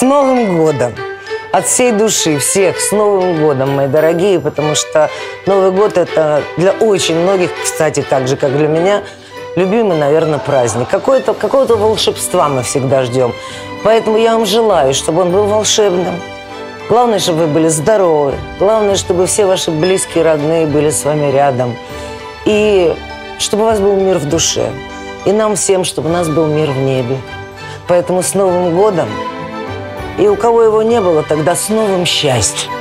С Новым годом! От всей души всех с Новым годом, мои дорогие, потому что Новый год это для очень многих, кстати, так же, как для меня, любимый, наверное, праздник. Какое-то, какого-то волшебства мы всегда ждем. Поэтому я вам желаю, чтобы он был волшебным. Главное, чтобы вы были здоровы. Главное, чтобы все ваши близкие, родные были с вами рядом. И чтобы у вас был мир в душе. И нам всем, чтобы у нас был мир в небе. Поэтому с Новым годом! И у кого его не было, тогда с новым счастьем.